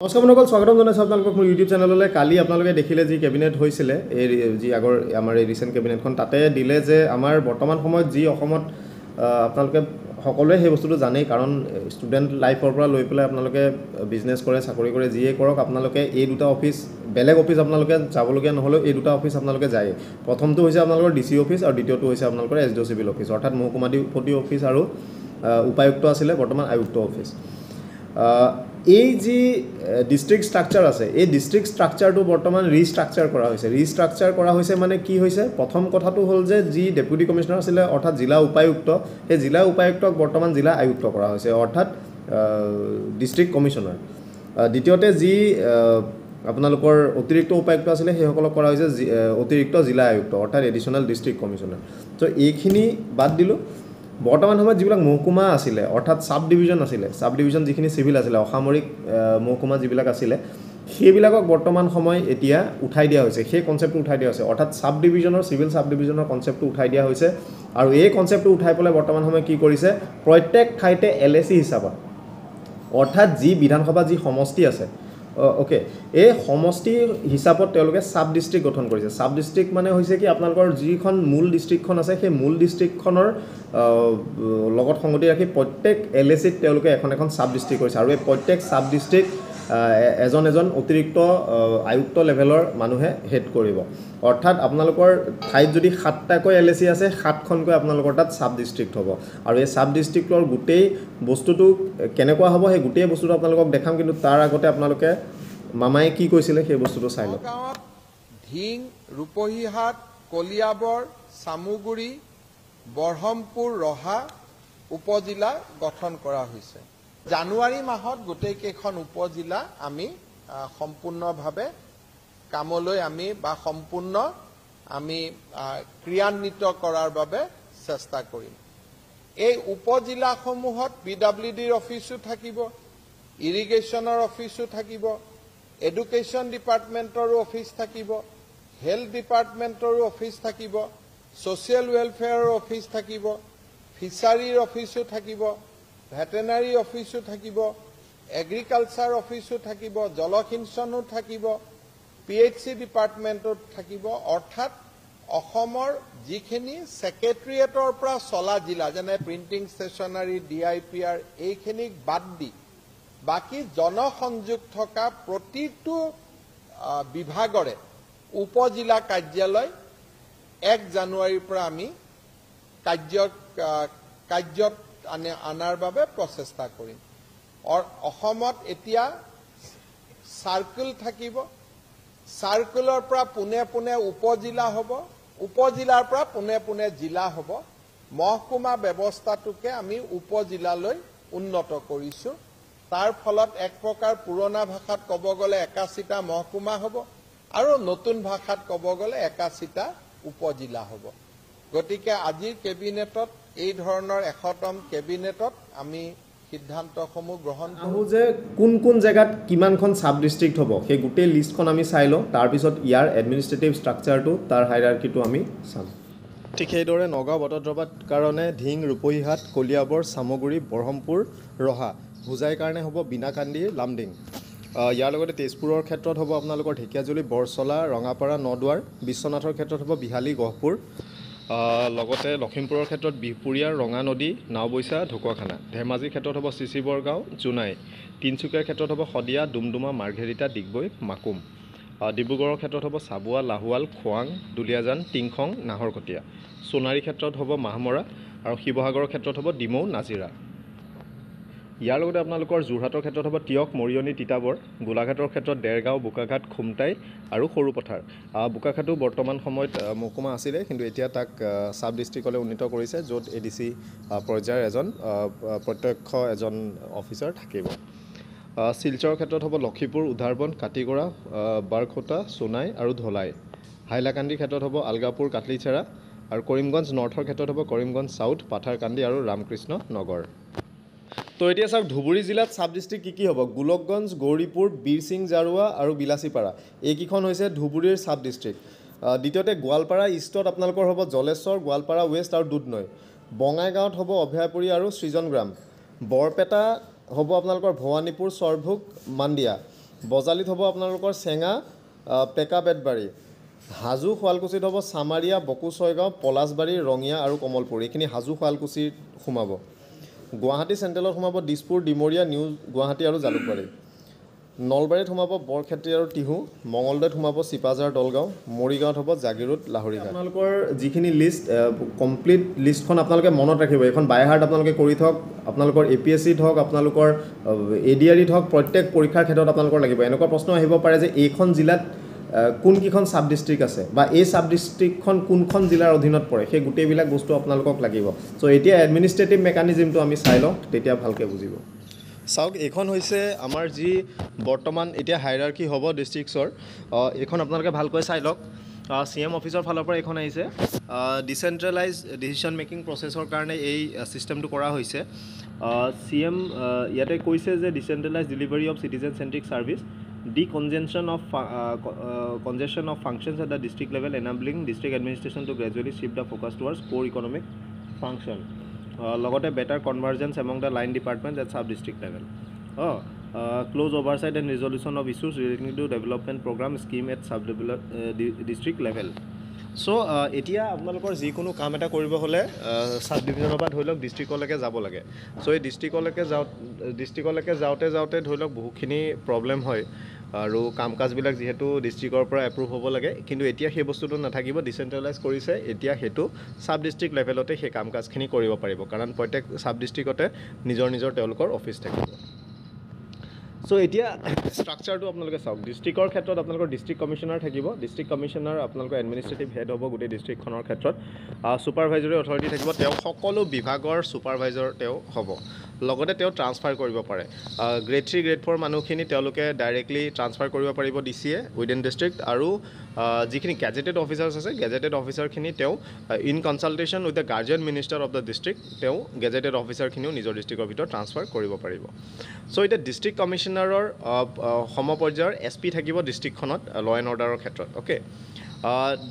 নমস্কাৰ বন্ধুসকল স্বাগতম জনাইছোঁ আপোনালোকক মোৰ ইউটিউব চেনেললৈ কালি আপোনালোকে দেখিলে যি কেবিনেট হৈছিলে এই যি আগৰ আমাৰ এই ৰিচেণ্ট কেবিনেটখন তাতে দিলে যে আমাৰ বৰ্তমান সময়ত যি অসমত আপোনালোকে সকলোৱে সেই বস্তুটো জানেই। কাৰণ ষ্টুডেণ্ট লাইফৰ পৰা লৈ পেলাই আপোনালোকে বিজনেছ কৰে চাকৰি কৰে যিয়ে কৰক আপোনালোকে এই দুটা অফিচ বেলেগ অফিচ আপোনালোকে যাবলগীয়া নহ'লেও এই দুটা অফিচ আপোনালোকে যায় প্ৰথমটো হৈছে আপোনালোকৰ ডি চি অফিচ আৰু দ্বিতীয়টো হৈছে আপোনালোকৰ S D O' civil office অৰ্থাৎ মহকুমাধিপতি অফিচ আৰু উপায়ুক্ত আছিলে বৰ্তমান আয়ুক্ত অফিচ এই যি ডিষ্ট্ৰিক্ট ষ্ট্ৰাকচাৰ আছে এই ডিষ্ট্ৰিক্ট ষ্ট্ৰাকচাৰটো বৰ্তমান ৰিষ্ট্ৰাকচাৰ কৰা হৈছে। ৰিষ্ট্ৰাকচাৰ কৰা হৈছে মানে কি হৈছে? প্ৰথম কথাটো হ'ল যে যি ডেপুটি কমিশ্যনাৰ আছিলে অৰ্থাৎ জিলা উপায়ুক্ত সেই জিলা উপায়ুক্তক বৰ্তমান জিলা আয়ুক্ত কৰা হৈছে অৰ্থাৎ ডিষ্ট্ৰিক্ট কমিশ্যনাৰ দ্বিতীয়তে যি আপোনালোকৰ অতিৰিক্ত উপায়ুক্ত আছিলে সেইসকলক কৰা হৈছে অতিৰিক্ত জিলা আয়ুক্ত অৰ্থাৎ এডিশ্যনেল ডিষ্ট্ৰিক্ট কমিশ্যনাৰ ত' এইখিনি বাদ দিলোঁ। বৰ্তমান সময়ত যিবিলাক মহকুমা আছিলে অৰ্থাৎ চাব ডিভিজন আছিলে চাব ডিভিজন যিখিনি চিভিল আছিলে অসামৰিক মহকুমা যিবিলাক আছিলে সেইবিলাকক বৰ্তমান সময় এতিয়া উঠাই দিয়া হৈছে সেই কনচেপ্টটো উঠাই দিয়া হৈছে। অৰ্থাৎ চাব ডিভিজনৰ চিভিল চাব ডিভিজনৰ কনচেপ্টটো উঠাই দিয়া হৈছে আৰু এই কনচেপ্টটো উঠাই পেলাই বৰ্তমান সময়ত কি কৰিছে প্ৰত্যেক ঠাইতে এল এ চি হিচাপত। অৰ্থাৎ যি বিধানসভা যি সমষ্টি আছে অ'কে এই সমষ্টি হিচাপত তেওঁলোকে চাব ডিষ্ট্ৰিক্ট গঠন কৰিছে। চাব ডিষ্ট্ৰিক্ট মানে হৈছে কি আপোনালোকৰ যিখন মূল ডিষ্ট্ৰিক্টখন আছে সেই মূল ডিষ্ট্ৰিক্টখনৰ লগত সংগতি ৰাখি প্ৰত্যেক এল এ চিত তেওঁলোকে এখন এখন চাব ডিষ্ট্ৰিক্ট কৰিছে। আৰু এই প্ৰত্যেক চাব ডিষ্ট্ৰিক্ট এজন এজন অতিৰিক্ত আয়ুক্ত লেভেলৰ মানুহে হেড কৰিব। অৰ্থাৎ আপোনালোকৰ ঠাইত যদি সাতটাকৈ এল এ চি আছে সাতখনকৈ আপোনালোকৰ তাত চাব ডিষ্ট্ৰিক্ট হ'ব। আৰু এই চাব ডিষ্ট্ৰিক্টৰ গোটেই বস্তুটো কেনেকুৱা হ'ব সেই গোটেই বস্তুটো আপোনালোকক দেখাম কিন্তু তাৰ আগতে আপোনালোকে মামাই কি কৈছিলে সেই বস্তুটো চাই লওক। গাঁৱত ঢিং ৰূপহীহাট কলিয়াবৰ চামুগুৰি বৰহমপুৰ ৰহা উপজিলা গঠন কৰা হৈছে। জানুৱাৰী মাহত গোটেইকেইখন উপজিলা আমি সম্পূৰ্ণভাৱে কামলৈ আমি বা সম্পূৰ্ণ আমি ক্ৰিয়ান্বিত কৰাৰ বাবে চেষ্টা কৰিম। এই উপজিলাসমূহত পি ডাব্লিউ ডিৰ অফিচো থাকিব ইৰিগেশ্যনৰ অফিচো থাকিব এডুকেশ্যন ডিপাৰ্টমেণ্টৰো অফিচ থাকিব হেল্থ ডিপাৰ্টমেণ্টৰো অফিচ থাকিব ছ'চিয়েল ৱেলফেয়াৰৰ অফিচ থাকিব ফিচাৰীৰ অফিচো থাকিব ভেটেনাৰী অফিচো থাকিব এগ্ৰিকালচাৰ অফিচো থাকিব জলসিঞ্চনো থাকিব পি এইচ চি ডিপাৰ্টমেণ্টত থাকিব অৰ্থাৎ অসমৰ যিখিনি ছেক্ৰেটেৰিয়েটৰ পৰা চলা জিলা যেনে printing stationery D I P R এইখিনিক বাদ দি বাকী জনসংযোগ থকা প্ৰতিটো বিভাগৰে উপজিলা কাৰ্যালয় এক জানুৱাৰীৰ পৰা আমি কাৰ্য কাৰ্যত অনাৰ বাবে প্ৰচেষ্টা কৰিম। অসমত এতিয়া চাৰ্কুল থাকিব। চাৰ্কুলৰ পৰা পোনে পোনে উপজিলা হ'ব। উপজিলাৰ পৰা পোনে পোনে জিলা হ'ব। মহকুমা ব্যৱস্থাটোকে আমি উপজিলালৈ উন্নত কৰিছো। তাৰ ফলত এক প্ৰকাৰ পুৰণা ভাষাত ক'ব গ'লে একাশীটা মহকুমা হ'ব আৰু নতুন ভাষাত ক'ব গ'লে একাশীটা উপজিলা হ'ব। গতিকে আজিৰ কেবিনেটত এই ধৰণৰ এশতম কেবিনেটত আমি সিদ্ধান্তসমূহ গ্ৰহণ কৰোঁ। যে কোন কোন জেগাত কিমানখন চাব ডিষ্ট্ৰিক্ট হ'ব সেই গোটেই লিষ্টখন আমি চাই লওঁ। তাৰপিছত ইয়াৰ এডমিনিষ্ট্ৰেটিভ ষ্ট্ৰাকচাৰটো তাৰ হাইৰাৰ্কিটো আমি চাম। ঠিক সেইদৰে নগাঁও বটদ্ৰৱাত কাৰণে ঢিং ৰূপহীহাট কলিয়াবৰ চামগুৰি বৰহমপুৰ ৰহা। হোজাইৰ কাৰণে হ'ব বিনাকান্দি লামডিং। ইয়াৰ লগতে তেজপুৰৰ ক্ষেত্ৰত হ'ব আপোনালোকৰ ঢেকীয়াজুলি বৰচলা ৰঙাপাৰা নদুৱাৰ বিশ্বনাথৰ ক্ষেত্ৰত হ'ব বিহালী গহপুৰ। লগতে লখিমপুৰৰ ক্ষেত্ৰত বিহপুৰীয়া ৰঙানদী নাওবৈচা ঢকুৱাখানা। ধেমাজিৰ ক্ষেত্ৰত হ'ব চিচিবৰগাঁও জোনাই। তিনিচুকীয়াৰ ক্ষেত্ৰত হ'ব শদিয়া ডুমডুমা মাৰ্ঘেৰিটা ডিগবৈ মাকুম। ডিব্ৰুগড়ৰ ক্ষেত্ৰত হ'ব চাবুৱা লাহোৱাল খোৱাং দুলীয়াজান টিংখং নাহৰকটীয়া। সোণাৰীৰ ক্ষেত্ৰত হ'ব মাহমৰা আৰু শিৱসাগৰৰ ক্ষেত্ৰত হ'ব ডিমৌ নাজিৰা। ইয়াৰ লগতে আপোনালোকৰ যোৰহাটৰ ক্ষেত্ৰত হ'ব তিয়ক মৰিয়নি তিতাবৰ গোলাঘাটৰ ক্ষেত্ৰত দেৰগাঁও বোকাঘাট খুমটাই আৰু সৰুপথাৰ। বোকাঘাটো বৰ্তমান সময়ত মহকুমা আছিলে কিন্তু এতিয়া তাক চাব ডিষ্ট্ৰিক্টলৈ উন্নীত কৰিছে য'ত এ ডি চি পৰ্যায়ৰ এজন প্ৰত্যক্ষ এজন অফিচাৰ থাকিব। শিলচৰৰ ক্ষেত্ৰত হ'ব লক্ষীপুৰ উধাৰবন কাটিগড়া বাৰখোটা সোণাই আৰু ধলাই। হাইলাকান্দিৰ ক্ষেত্ৰত হ'ব আলগাপুৰ কাটলিচেৰা আৰু কৰিমগঞ্জ নৰ্থৰ ক্ষেত্ৰত হ'ব কৰিমগঞ্জ চাউথ পাথাৰকান্দি আৰু ৰামকৃষ্ণ নগৰ। তো এতিয়া চাওক ধুবুৰী জিলাত চাব ডিষ্ট্ৰিক্ট কি কি হ'ব? গোলকগঞ্জ গৌৰীপুৰ বীৰসিং জাৰুৱা আৰু বিলাচীপাৰা এইকেইখন হৈছে ধুবুৰীৰ চাব ডিষ্ট্ৰিক্ট দ্বিতীয়তে গোৱালপাৰা ইষ্টত আপোনালোকৰ হ'ব জলেশ্বৰ গোৱালপাৰা ৱেষ্ট আৰু দুধনৈ। বঙাইগাঁৱত হ'ব অভয়াপুৰী আৰু সৃজনগ্ৰাম। বৰপেটা হ'ব আপোনালোকৰ ভৱানীপুৰ চৰভোগ মাণ্ডিয়া। বজালিত হ'ব আপোনালোকৰ চেঙা পেকা বেতবাৰী হাজো শুৱালকুছিত হ'ব চামাৰীয়া বকু ছয়গাঁও পলাশবাৰী ৰঙিয়া আৰু কমলপুৰ। এইখিনি হাজো শুৱালকুছিত সোমাব। গুৱাহাটী চেণ্ট্ৰেলত সোমাব দিছপুৰ ডিমৰীয়া নিউ গুৱাহাটী আৰু জালুকবাৰী। নলবাৰীত সোমাব বৰক্ষেত্ৰী আৰু টিহু মঙলদৈত সোমাব চিপাঝাৰ দলগাঁও মৰিগাঁৱত হ'ব জাগিৰোড লাহৰীঘাট। আপোনালোকৰ যিখিনি লিষ্ট কমপ্লিট লিষ্টখন আপোনালোকে মনত ৰাখিব। এইখন বাইহাৰ্ট আপোনালোকে কৰি থওক আপোনালোকৰ এ পি এছ চিত হওক আপোনালোকৰ এ ডি আৰ ইত হওক প্ৰত্যেক পৰীক্ষাৰ ক্ষেত্ৰত আপোনালোকৰ লাগিব। এনেকুৱা প্ৰশ্ন আহিব পাৰে যে এইখন জিলাত কোনকেইখন চাব ডিষ্ট্ৰিক্ট আছে বা এই চাব ডিষ্ট্ৰিক্টখন কোনখন জিলাৰ অধীনত পৰে সেই গোটেইবিলাক বস্তু আপোনালোকক লাগিব। চ' এতিয়া এডমিনিষ্ট্ৰেটিভ মেকানিজিমটো আমি চাই লওঁ তেতিয়া ভালকৈ বুজিব। চাওক এইখন হৈছে আমাৰ যি বৰ্তমান এতিয়া হাইৰাৰ্কি হ'ব ডিষ্ট্ৰিক্টছৰ এইখন আপোনালোকে ভালকৈ চাই লওক। চি এম অফিচৰ ফালৰ পৰা এইখন আহিছে। ডিচেণ্ট্ৰেলাইজ ডিচিশ্যন মেকিং প্ৰচেছৰ কাৰণে এই ছিষ্টেমটো কৰা হৈছে। চি এম ইয়াতে কৈছে যে decentralize delivery of citizen centric service deconcentration of congestion of functions at the district level enabling district administration to gradually shift the focus towards core economic function লগতে better convergence among the line department at sub district level uh close oversight and resolution of issues relating to development program scheme at sub develop district level so' এতিয়া আপোনালোকৰ যিকোনো কাম এটা কৰিব হ'লে চাব ডিভিজনৰ পৰা ধৰি লওক ডিষ্ট্ৰিক্টলৈকে যাব লাগে। চ' এই ডিষ্ট্ৰিক্টলৈকে যাওঁ ডিষ্ট্ৰিক্টলৈকে যাওঁতে যাওঁতে ধৰি লওক বহুখিনি প্ৰব্লেম হয়। আৰু কাম কাজবিলাক যিহেতু ডিষ্ট্ৰিক্টৰ পৰা এপ্ৰুভ হ'ব লাগে কিন্তু এতিয়া সেই বস্তুটো নাথাকিব ডিচেণ্ট্ৰেলাইজ কৰিছে এতিয়া সেইটো চাব ডিষ্ট্ৰিক্ট লেভেলতে সেই কাম কাজখিনি কৰিব পাৰিব। কাৰণ প্ৰত্যেক চাব ডিষ্ট্ৰিক্টতে নিজৰ নিজৰ তেওঁলোকৰ অফিচ থাকিব। চ' এতিয়া ষ্ট্ৰাকচাৰটো আপোনালোকে চাওক। ডিষ্ট্ৰিক্টৰ ক্ষেত্ৰত আপোনালোকৰ ডিষ্ট্ৰিক্ট কমিশ্যনাৰ থাকিব। ডিষ্ট্ৰিক্ট কমিশ্যনাৰ আপোনালোকৰ এডমিনিষ্ট্ৰেটিভ হেড হ'ব গোটেই ডিষ্ট্ৰিক্টখনৰ ক্ষেত্ৰত। ছুপাৰভাইজৰী অথৰিটি থাকিব। তেওঁ সকলো বিভাগৰ ছুপাৰভাইজাৰ তেওঁ হ'ব। লগতে তেওঁ ট্ৰান্সফাৰ কৰিব পাৰে। গ্ৰেড থ্ৰী গ্ৰেড ফ'ৰ মানুহখিনি তেওঁলোকে ডাইৰেক্টলি ট্ৰান্সফাৰ কৰিব পাৰিব ডি চি এ উইদিন ডিষ্ট্ৰিক্ট আৰু যিখিনি গেজেটেড অফিচাৰ্ছ আছে গেজেটেড অফিচাৰখিনি তেওঁ in consultation with the guardian minister of the district তেওঁ গেজেটেড অফিচাৰখিনিও নিজৰ ডিষ্ট্ৰিক্টৰ ভিতৰত ট্ৰান্সফাৰ কৰিব পাৰিব। চ' এতিয়া ডিষ্ট্ৰিক্ট কমিশ্যনাৰৰ সমপৰ্যায়ৰ এছ পি থাকিব ডিষ্ট্ৰিক্টখনত ল এণ্ড অৰ্ডাৰৰ ক্ষেত্ৰত অ'কে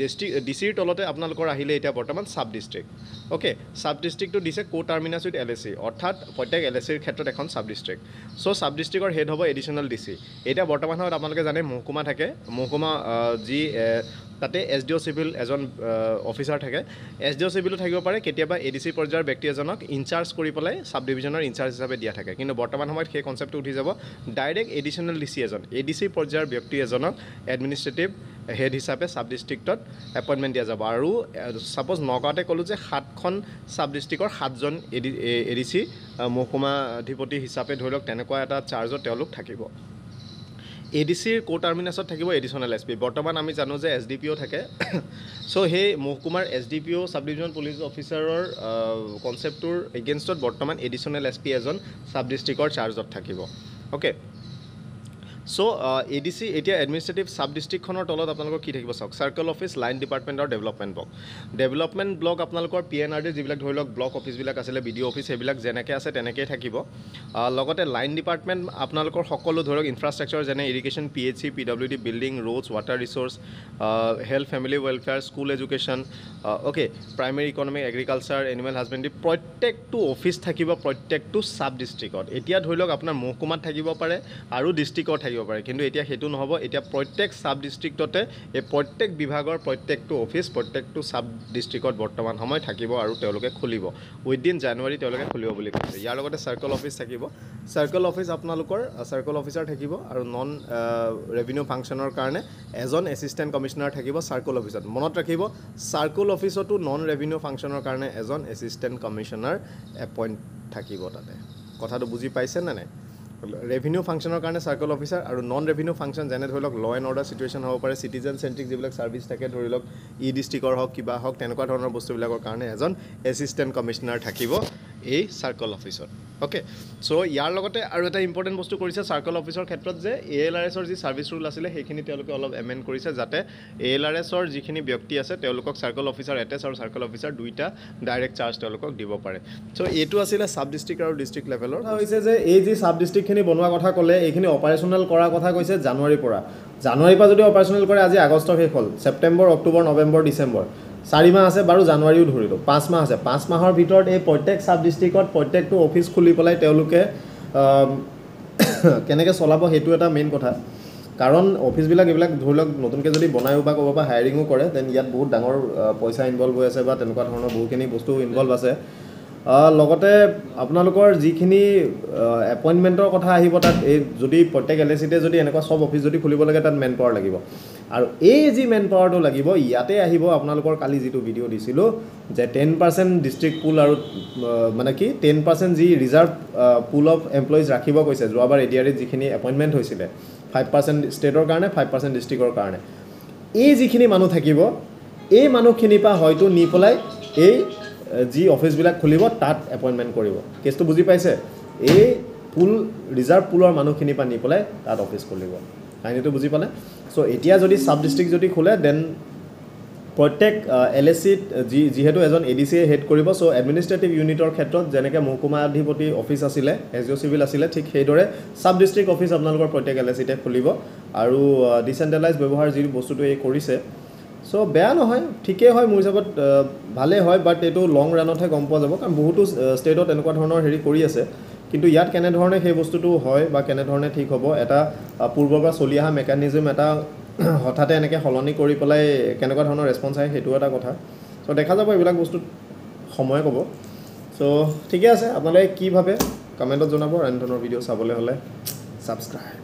ডিষ্ট্ৰিক্ট ডি চিৰ তলতে আপোনালোকৰ আহিলে এতিয়া বৰ্তমান চাব ডিষ্ট্ৰিক্ট অ'কে চাব ডিষ্ট্ৰিক্টটো দিছে coterminous with L A C অৰ্থাৎ প্ৰত্যেক এল এ চিৰ ক্ষেত্ৰত এখন চাব ডিষ্ট্ৰিক্ট চ' চাব ডিষ্ট্ৰিক্টৰ হেড হ'ব এডিশ্যনেল ডি চি এতিয়া বৰ্তমান সময়ত আপোনালোকে জানে মহকুমা থাকে। মহকুমা যি তাতে এছ ডি অ' চিভিল এজন অফিচাৰ থাকে। এছ ডি অ' চিভিলো থাকিব পাৰে কেতিয়াবা এ ডি চি পৰ্যায়ৰ ব্যক্তি এজনক ইনচাৰ্জ কৰি পেলাই চাব ডিভিজনৰ ইনচাৰ্জ হিচাপে দিয়া থাকে। কিন্তু বৰ্তমান সময়ত সেই কনচেপ্টটো উঠি যাব ডাইৰেক্ট এডিশ্যনেল ডি চি এজন এ ডি চি পৰ্যায়ৰ ব্যক্তি এজনক এডমিনিষ্ট্ৰেটিভ হেড হিচাপে চাব ডিষ্ট্ৰিক্টত এপইণ্টমেণ্ট দিয়া যাব। আৰু ছাপ'জ নগাঁৱতে ক'লোঁ যে সাতখন চাব ডিষ্ট্ৰিক্টৰ সাতজন A D A D C মহকুমাধিপতি হিচাপে ধৰি লওক তেনেকুৱা এটা চাৰ্জত তেওঁলোক থাকিব। এ ডি চিৰ কো টাৰ্মিনাছত থাকিব এডিশ্যনেল এছ পি বৰ্তমান আমি জানো যে এছ ডি পি অ' থাকে। চ' সেই মহকুমাৰ এছ ডি পি অ' চাব ডিভিজন পুলিচ অফিচাৰৰ কনচেপ্টটোৰ এগেইনষ্টত বৰ্তমান এডিশ্যনেল এছ পি এজন চাব ডিষ্ট্ৰিক্টৰ চাৰ্জত থাকিব। Okay so' A D C এতিয়া এডমিনিষ্ট্ৰেটিভ চাব ডিষ্ট্ৰিক্টখনৰ তলত আপোনালোকৰ কি থাকিব চাওক? চাৰ্কল অফিচ লাইন ডিপাৰ্টমেণ্ট আৰু ডেভেলপমেণ্ট ব্লক ডেভেলপমেণ্ট ব্লক আপোনালোকৰ পি এন আৰ ডি যিবিলাক ধৰি লওক ব্লক অফিচবিলাক আছিলে বি ডি অফিচ সেইবিলাক যেনেকৈ আছে তেনেকৈয়ে থাকিব। লগতে লাইন ডিপাৰ্টমেণ্ট আপোনালোকৰ সকলো ধৰক ইনফ্ৰাষ্ট্ৰাকচাৰ যেনে irrigation P H C P W D building roads water resource health family welfare school education okay primary economic agriculture animal husbandry প্ৰত্যেকটো অফিচ থাকিব প্ৰত্যেকটো চাব ডিষ্ট্ৰিক্টত এতিয়া ধৰি লওক আপোনাৰ মহকুমাত থাকিব পাৰে আৰু ডিষ্ট্ৰিক্টত থাকিব পাৰে। কিন্তু এতিয়া সেইটো নহ'ব। এতিয়া প্ৰত্যেক চাব ডিষ্ট্ৰিক্টতে এই প্ৰত্যেক বিভাগৰ প্ৰত্যেকটো অফিচ প্ৰত্যেকটো চাব ডিষ্ট্ৰিক্টত বৰ্তমান সময় থাকিব আৰু তেওঁলোকে খুলিব। উইদিন জানুৱাৰী তেওঁলোকে খুলিব বুলি কৈছে। ইয়াৰ লগতে চাৰ্কল অফিচ থাকিব। চাৰ্কল অফিচ আপোনালোকৰ চাৰ্কল অফিচাৰ থাকিব আৰু নন ৰেভিনিউ ফাংচনৰ কাৰণে এজন এছিষ্টেণ্ট কমিশ্যনাৰ থাকিব চাৰ্কল অফিচত মনত ৰাখিব চাৰ্কল অফিচতো নন ৰেভিনিউ ফাংচনৰ কাৰণে এজন এছিষ্টেণ্ট কমিশ্যনাৰ এপইণ্ট থাকিব তাতে। কথাটো বুজি পাইছে নে নাই? ৰেভিনিউ ফাংচনৰ কাৰণে চাৰ্কল অফিচাৰ আৰু নন ৰেভিনিউ ফাংচন যেনে ধৰি লওক ল এণ্ড অৰ্ডাৰ চিটুৱেশ্যন হ'ব পাৰে চিটিজেন চেণ্ট্ৰিক যিবিলাক ছাৰ্ভিচ থাকে ধৰি লওক ই ডিষ্ট্ৰিক্টৰ হওক কিবা হওক তেনেকুৱা ধৰণৰ বস্তুবিলাকৰ কাৰণে এজন এছিষ্টেণ্ট কমিশ্যনাৰ থাকিব। এই চাৰ্কল অফিচত অ'কে চ' ইয়াৰ লগতে আৰু এটা ইম্পৰ্টেণ্ট বস্তু কৰিছে চাৰ্কল অফিচৰ ক্ষেত্ৰত যে এ এল আৰ এছৰ যি ছাৰ্ভিচ ৰুল আছিলে সেইখিনি তেওঁলোকে অলপ এমেণ্ড কৰিছে যাতে এ এল আৰ এছৰ যিখিনি ব্যক্তি আছে তেওঁলোকক চাৰ্কল অফিচাৰ এটেচ আৰু চাৰ্কল অফিচাৰ দুইটা ডাইৰেক্ট চাৰ্জ তেওঁলোকক দিব পাৰে। চ' এইটো আছিলে চাব ডিষ্ট্ৰিক্ট আৰু ডিষ্ট্ৰিক্ট লেভেলৰ হৈছে যে এই যি চাব ডিষ্ট্ৰিক্টখিনি বনোৱা কথা ক'লে এইখিনি অপাৰেশ্যনেল কৰাৰ কথা কৈছে জানুৱাৰীৰ পৰা। জানুৱাৰীৰ পৰা যদি অপাৰেশ্যনেল কৰে আজি আগষ্ট শেষ হ'ল ছেপ্টেম্বৰ অক্টোবৰ নৱেম্বৰ ডিচেম্বৰ। চাৰি মাহ আছে বাৰু জানুৱাৰীও ধৰিলোঁ পাঁচ মাহ আছে। পাঁচ মাহৰ ভিতৰত এই প্ৰত্যেক চাব ডিষ্ট্ৰিক্টত প্ৰত্যেকটো অফিচ খুলি পেলাই তেওঁলোকে কেনেকৈ চলাব সেইটো এটা মেইন কথা। কাৰণ অফিচবিলাক এইবিলাক ধৰি লওক নতুনকৈ যদি বনায়ো বা ক'ৰবাৰ পৰা হায়াৰিঙো কৰে দেন ইয়াত বহুত ডাঙৰ পইচা ইনভল্ভ হৈ আছে বা তেনেকুৱা ধৰণৰ বহুখিনি বস্তু ইনভল্ভ আছে। লগতে আপোনালোকৰ যিখিনি এপইণ্টমেণ্টৰ কথা আহিব তাত এই যদি প্ৰত্যেক এল এ চিতে যদি এনেকুৱা চব অফিচ যদি খুলিব লাগে তাত মেন পাৱাৰ লাগিব। আৰু এই যি মেন পাৱাৰটো লাগিব ইয়াতে আহিব আপোনালোকৰ কালি যিটো ভিডিঅ' দিছিলোঁ যে টেন পাৰ্চেণ্ট ডিষ্ট্ৰিক্ট পুল আৰু মানে কি টেন পাৰ্চেণ্ট যি ৰিজাৰ্ভ পুল অফ এমপ্লয়িজ ৰাখিব কৈছে যোৱাবাৰ এ ডি আৰ ইত যিখিনি এপইণ্টমেণ্ট হৈছিলে ফাইভ পাৰ্চেণ্ট ষ্টেটৰ কাৰণে ফাইভ পাৰ্চেণ্ট ডিষ্ট্ৰিক্টৰ কাৰণে। এই যিখিনি মানুহ থাকিব এই মানুহখিনিৰ পৰা হয়তো নি পেলাই এই যি অফিচবিলাক খুলিব তাত এপইণ্টমেণ্ট কৰিব। কেছটো বুজি পাইছে? এই পুল ৰিজাৰ্ভ পুলৰ মানুহখিনিৰ পৰা নি পেলাই তাত অফিচ খুলিব। কাহিনীটো বুজি পালে? চ' এতিয়া যদি চাব ডিষ্ট্ৰিক্ট যদি খোলে দেন প্ৰত্যেক এল এছ চিত যি যিহেতু এজন এ ডি চিয়ে হেড কৰিব চ' এডমিনিষ্ট্ৰেটিভ ইউনিটৰ ক্ষেত্ৰত যেনেকৈ মহকুমা অধিপতি অফিচ আছিলে এছ ডি অ' চিভিল আছিলে ঠিক সেইদৰে চাব ডিষ্ট্ৰিক্ট অফিচ আপোনালোকৰ প্ৰত্যেক এল এছ চিতে খুলিব। আৰু ডিচেণ্ট্ৰেলাইজ ব্যৱহাৰ যি বস্তুটো এই কৰিছে। চ' বেয়া নহয় ঠিকেই হয় মোৰ হিচাপত ভালেই হয় বাট এইটো লং ৰাণতহে গম পোৱা যাব। কাৰণ বহুতো ষ্টেটত এনেকুৱা ধৰণৰ হেৰি কৰি আছে। কিন্তু ইয়াত কেনেধৰণে সেই বস্তুটো হয় বা কেনেধৰণে ঠিক হ'ব এটা পূৰ্বৰ পৰা চলি অহা মেকানিজম এটা হঠাতে এনেকৈ সলনি কৰি পেলাই কেনেকুৱা ধৰণৰ ৰেচপঞ্চ আহে সেইটো এটা কথা। চ' দেখা যাব এইবিলাক বস্তুত সময়ে ক'ব। চ' ঠিকে আছে আপোনালোকে কি ভাবে? কমেণ্টত জনাব এনেধৰণৰ ভিডিঅ' চাবলৈ হ'লে ছাবস্ক্ৰাইব